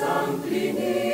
Ce